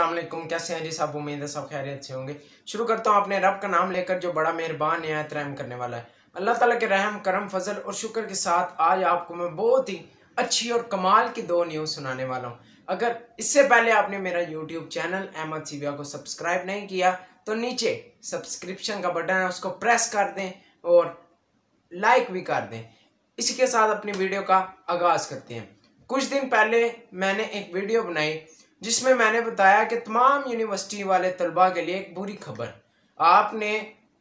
वालेकुम कैसे हैं जी सब? उम्मीद है सब खैरियत से होंगे। शुरू करता हूँ अपने रब का नाम लेकर, जो बड़ा मेहरबान नहायत रहम करने वाला है। अल्लाह ताला के रहम, करम, फजल और शुक्र के साथ आज आपको मैं बहुत ही अच्छी और कमाल की दो न्यूज़ सुनाने वाला हूँ। अगर इससे पहले आपने मेरा यूट्यूब चैनल अहमद सीबिया को सब्सक्राइब नहीं किया तो नीचे सब्सक्रिप्शन का बटन है, उसको प्रेस कर दें और लाइक भी कर दें। इसी के साथ अपनी वीडियो का आगाज़ करते हैं। कुछ दिन पहले मैंने एक वीडियो बनाई, जिसमें मैंने बताया कि तमाम यूनिवर्सिटी वाले तलबा के लिए एक बुरी खबर। आपने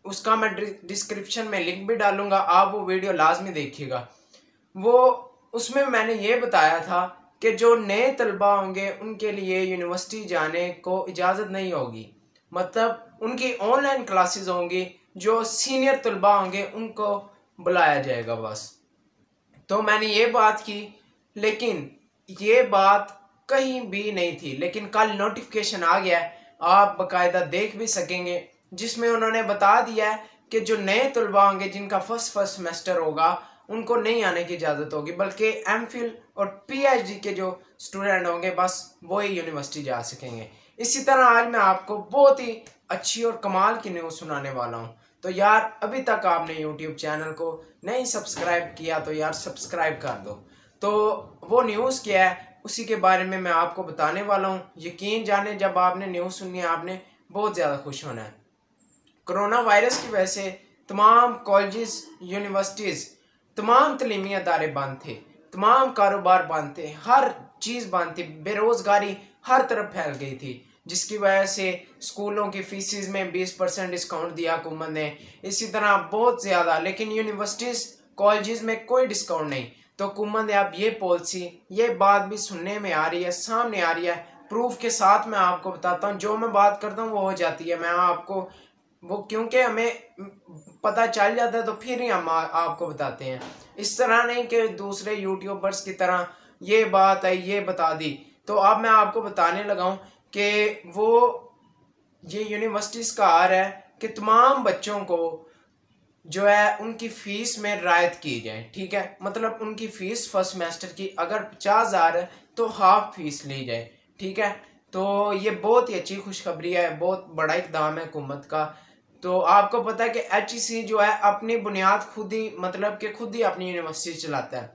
उसका मैं डिस्क्रिप्शन में लिंक भी डालूँगा, आप वो वीडियो लाजमी देखिएगा। वो, उसमें मैंने ये बताया था कि जो नए तलबा होंगे, उनके लिए यूनिवर्सिटी जाने को इजाज़त नहीं होगी। मतलब उनकी ऑनलाइन क्लासेस होंगी, जो सीनियर तलबा होंगे, उनको बुलाया जाएगा बस। तो मैंने ये बात की लेकिन ये बात कहीं भी नहीं थी। लेकिन कल नोटिफिकेशन आ गया है। आप बकायदा देख भी सकेंगे, जिसमें उन्होंने बता दिया है कि जो नए तलबा होंगे, जिनका फ़र्स्ट फ़र्स्ट सेमेस्टर होगा, उनको नहीं आने की इजाज़त होगी, बल्कि एम और पीएचडी के जो स्टूडेंट होंगे, बस वही यूनिवर्सिटी जा सकेंगे। इसी तरह आज मैं आपको बहुत ही अच्छी और कमाल की न्यूज़ सुनाने वाला हूँ। तो यार, अभी तक आपने यूट्यूब चैनल को नहीं सब्सक्राइब किया तो यार सब्सक्राइब कर दो। तो वो न्यूज़ क्या है, उसी के बारे में मैं आपको बताने वाला हूँ। यकीन जाने जब आपने न्यूज़ सुनी है, आपने बहुत ज़्यादा खुश होना है। कोरोना वायरस की वजह से तमाम कॉलेजेस यूनिवर्सिटीज़ तमाम तलीमी अदारे बंद थे, तमाम कारोबार बंद थे, हर चीज़ बंद थी, बेरोज़गारी हर तरफ़ फैल गई थी, जिसकी वजह से स्कूलों की फीसिस में 20 परसेंट डिस्काउंट दिया हुकूमत ने। इसी तरह बहुत ज़्यादा, लेकिन यूनिवर्सिटीज़ कॉलेजेस में कोई डिस्काउंट नहीं तो हुकूमत ने अब ये पॉलिसी, ये बात भी सुनने में आ रही है, सामने आ रही है। प्रूफ के साथ मैं आपको बताता हूँ, जो मैं बात करता हूँ वो हो जाती है। मैं आपको, वो क्योंकि हमें पता चल जाता है तो फिर ही हम आपको बताते हैं। इस तरह नहीं कि दूसरे यूट्यूबर्स की तरह ये बात है ये बता दी। तो अब मैं आपको बताने लगा हूँ कि वो, ये यूनिवर्सिटीज़ का आ रहा है कि तमाम बच्चों को जो है उनकी फ़ीस में रायत की जाए, ठीक है? मतलब उनकी फ़ीस फ़र्स्ट सेमेस्टर की अगर पचास हज़ार है तो हाफ़ फ़ीस ली जाए, ठीक है? तो ये बहुत ही अच्छी खुशखबरी है, बहुत बड़ा इकदाम है हुकूमत का। तो आपको पता है कि एच e जो है अपनी बुनियाद खुद ही मतलब कि खुद ही अपनी यूनिवर्सिटी चलाता है।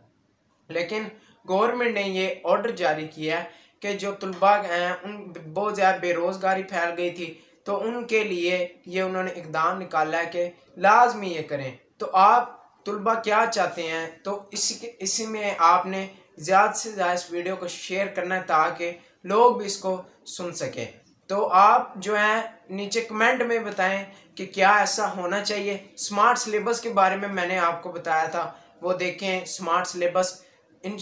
लेकिन गवर्नमेंट ने ये ऑर्डर जारी किया है कि जो तलबा हैं, उन बहुत ज़्यादा बेरोज़गारी फैल गई थी तो उनके लिए ये उन्होंने इकदाम निकाला है कि लाजमी ये करें। तो आप तलबा क्या चाहते हैं? तो इसी इसी में आपने ज़्यादा से ज़्यादा इस वीडियो को शेयर करना है ताकि लोग भी इसको सुन सकें। तो आप जो है, नीचे कमेंट में बताएँ कि क्या ऐसा होना चाहिए। स्मार्ट सिलेबस के बारे में मैंने आपको बताया था। वो देखें स्मार्ट सिलेबस। इन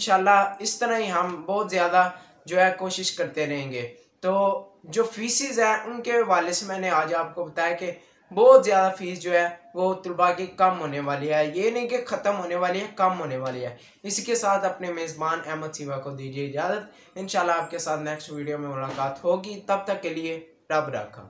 इस तरह ही हम बहुत ज़्यादा जो है कोशिश करते रहेंगे। तो जो फीसिस हैं, उनके हवाले से मैंने आज आपको बताया कि बहुत ज़्यादा फ़ीस जो है, वो तलबा की कम होने वाली है। ये नहीं कि ख़त्म होने वाली है, कम होने वाली है। इसी के साथ अपने मेज़बान अहमद सिवा को दीजिए इजाज़त। इन आपके साथ नेक्स्ट वीडियो में मुलाकात होगी। तब तक के लिए रब रखा